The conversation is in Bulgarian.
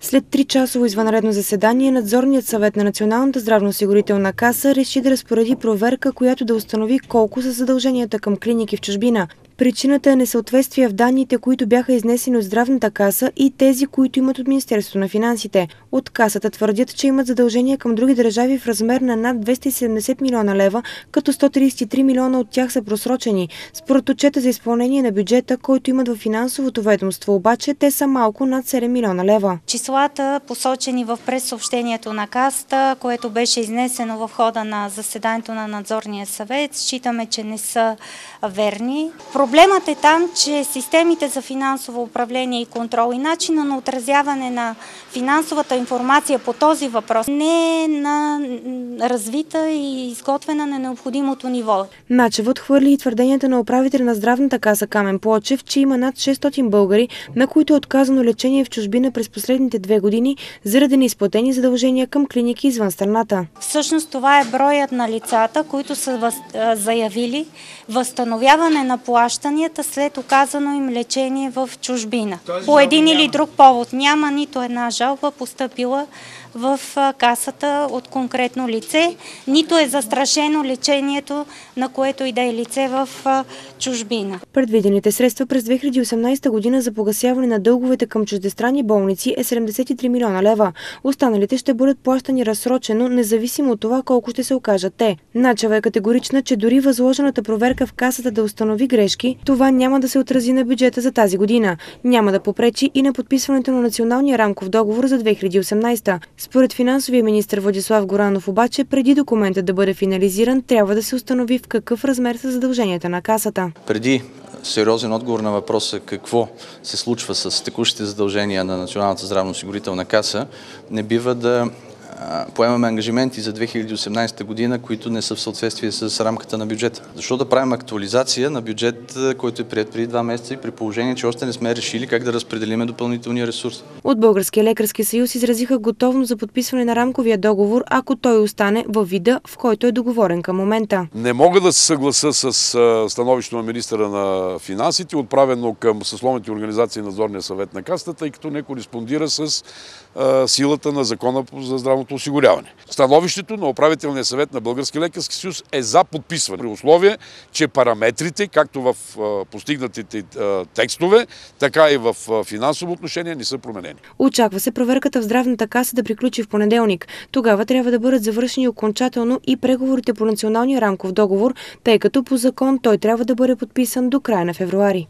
След 3-часово извънредно заседание, надзорният съвет на Националната здравноосигурителна каса реши да разпореди проверка, която да установи колко са задълженията към клиники в чужбина. Причината е несъответствие в данните, които бяха изнесени от здравната каса и тези, които имат от Министерството на финансите. От касата твърдят, че имат задължения към други държави в размер на над 270 милиона лева, като 133 милиона от тях са просрочени. Според отчета за изпълнение на бюджета, който имат в финансовото ведомство, обаче те са малко над 7 милиона лева. Числата, посочени в пресъобщението на каста, което беше изнесено в хода на заседанието на надзорния съвет, считаме, че не са верни. Проблемът е там, че системите за финансово управление и контрол и начина на отразяване на финансовата информация по този въпрос не е на развита и изготвена на необходимото ниво. Начева отхвърли и твърденията на управителя на здравната каса Камен Плочев, че има над 600 българи, на които е отказано лечение в чужбина през последните две години заради неизплатени задължения към клиники извън страната. Всъщност това е броят на лицата, които са въз... заявили възстановяване на плащанията след оказано им лечение в чужбина. По един или друг повод няма нито една жалба поступила в касата от конкретно лице, нито е застрашено лечението, на което и да е лице в чужбина. Предвидените средства през 2018 година за погасяване на дълговете към чуждестранни болници е 73 милиона лева. Останалите ще бъдат плащани разсрочено, независимо от това колко ще се окажат те. Начава е категорична, че дори възложената проверка в касата да установи грешки, това няма да се отрази на бюджета за тази година. Няма да попречи и на подписването на националния рамков договор за 2018. Според финансовия министр Владислав Горанов обаче, преди документът да бъде финализиран, трябва да се установи в какъв размер са задълженията на касата. Преди сериозен отговор на въпроса какво се случва с текущите задължения на Националната здравноосигурителна каса, не бива да поемаме ангажименти за 2018 година, които не са в съответствие с рамката на бюджета. Защо да правим актуализация на бюджет, който е прият преди два месеца и при положение, че още не сме решили как да разпределиме допълнителния ресурс? От Българския лекарски съюз изразиха готовност за подписване на рамковия договор, ако той остане във вида, в който е договорен към момента. Не мога да се съгласа с становището на министра на финансите, отправено към съсловните организации на надзорния съвет на кастата, тъй като не кореспондира с силата на закона за здравното осигуряване. Становището на управителния съвет на Български лекарски съюз е за подписване при условие, че параметрите, както в постигнатите текстове, така и в финансово отношение не са променени. Очаква се проверката в здравната каса да приключи в понеделник. Тогава трябва да бъдат завършени окончателно и преговорите по националния рамков договор, тъй като по закон той трябва да бъде подписан до края на февруари.